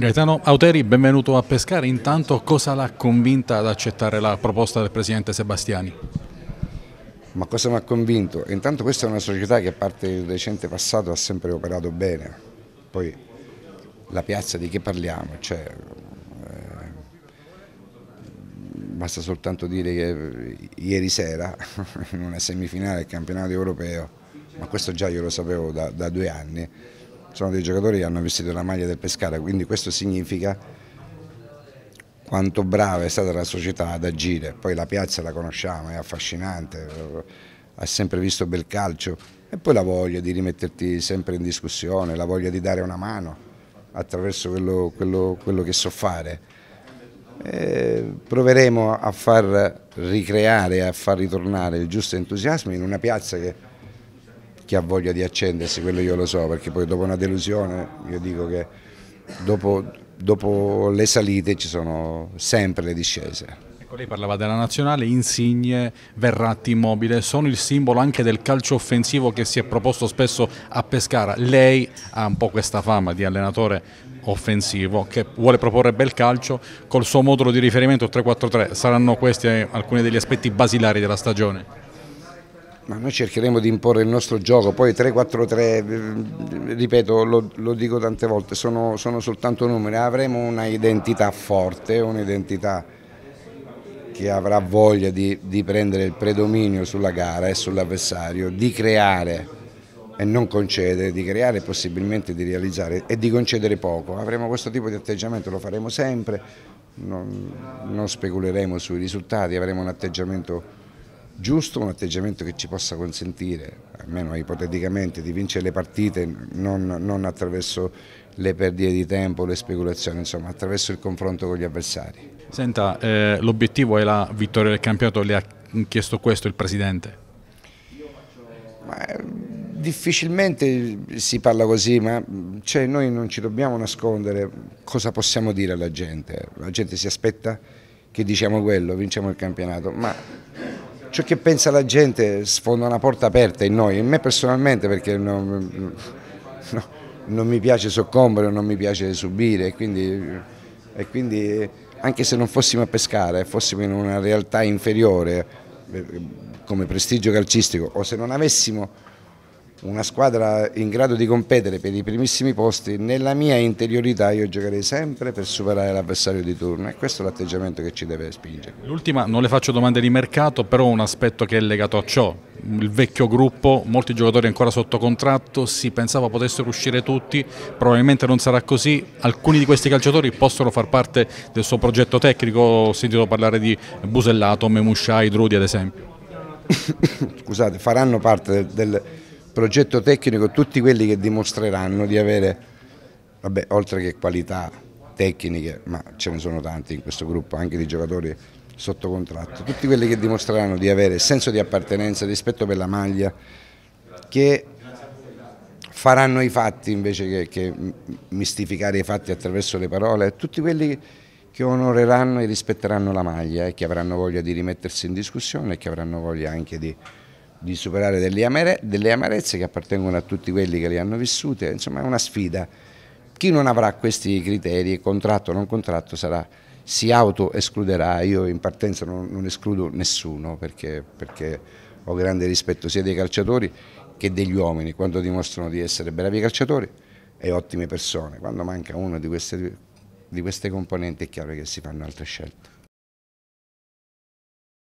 Gaetano Auteri, benvenuto a Pescara. Intanto cosa l'ha convinta ad accettare la proposta del Presidente Sebastiani? Ma cosa mi ha convinto? Intanto questa è una società che a parte il recente passato ha sempre operato bene, poi la piazza di che parliamo? Cioè, eh, basta soltanto dire che ieri sera in una semifinale del campionato europeo, ma questo già io lo sapevo da, da due anni, sono dei giocatori che hanno vestito la maglia del Pescara, quindi questo significa quanto brava è stata la società ad agire, poi la piazza la conosciamo, è affascinante, ha sempre visto bel calcio e poi la voglia di rimetterti sempre in discussione, la voglia di dare una mano attraverso quello, quello, quello che so fare. E proveremo a far ricreare, a far ritornare il giusto entusiasmo in una piazza che chi ha voglia di accendersi, quello io lo so, perché poi dopo una delusione io dico che dopo, dopo le salite ci sono sempre le discese. Ecco, lei parlava della nazionale, Insigne, Verratti, Immobile, sono il simbolo anche del calcio offensivo che si è proposto spesso a Pescara. Lei ha un po' questa fama di allenatore offensivo che vuole proporre bel calcio col suo modulo di riferimento 3-4-3. Saranno questi alcuni degli aspetti basilari della stagione? Ma noi cercheremo di imporre il nostro gioco, poi 3-4-3, eh, ripeto, lo, lo, dico tante volte, sono, sono soltanto numeri, avremo una identità forte, un'identità che avrà voglia di, di prendere il predominio sulla gara e sull'avversario, di creare e non concedere, di creare e possibilmente di realizzare e di concedere poco. Avremo questo tipo di atteggiamento, lo faremo sempre, non, non speculeremo sui risultati, avremo un atteggiamento giusto, un atteggiamento che ci possa consentire, almeno ipoteticamente, di vincere le partite non, non attraverso le perdite di tempo, le speculazioni, insomma attraverso il confronto con gli avversari. Senta, eh, l'obiettivo è la vittoria del campionato, le ha chiesto questo il Presidente? Ma, eh, difficilmente si parla così, ma cioè, noi non ci dobbiamo nascondere cosa possiamo dire alla gente. La gente si aspetta che diciamo quello, vinciamo il campionato, ma ciò che pensa la gente? Sfonda una porta aperta in noi, in me personalmente perché non, no, non mi piace soccombere, non mi piace subire e quindi, e quindi, anche se non fossimo a pescare, fossimo in una realtà inferiore eh, come prestigio calcistico o se non avessimo una squadra in grado di competere per i primissimi posti, nella mia interiorità io giocherei sempre per superare l'avversario di turno e questo è l'atteggiamento che ci deve spingere. L'ultima, non le faccio domande di mercato, però un aspetto che è legato a ciò, il vecchio gruppo, molti giocatori ancora sotto contratto, si pensava potessero uscire tutti, probabilmente non sarà così, alcuni di questi calciatori possono far parte del suo progetto tecnico, ho sentito parlare di Busellato, Memusciai, Drudi ad esempio. Scusate, faranno parte del, del progetto tecnico tutti quelli che dimostreranno di avere, vabbè, oltre che qualità tecniche, ma ce ne sono tanti in questo gruppo, anche di giocatori sotto contratto, tutti quelli che dimostreranno di avere senso di appartenenza, rispetto per la maglia, che faranno i fatti invece che, che mistificare i fatti attraverso le parole, tutti quelli che onoreranno e rispetteranno la maglia e che avranno voglia di rimettersi in discussione e che avranno voglia anche di di superare delle, amare, delle amarezze che appartengono a tutti quelli che le hanno vissute, insomma è una sfida. Chi non avrà questi criteri, contratto o non contratto, sarà, si auto-escluderà, io in partenza non, non escludo nessuno perché, perché, ho grande rispetto sia dei calciatori che degli uomini, quando dimostrano di essere bravi calciatori e ottime persone, quando manca uno di queste, di queste componenti è chiaro che si fanno altre scelte.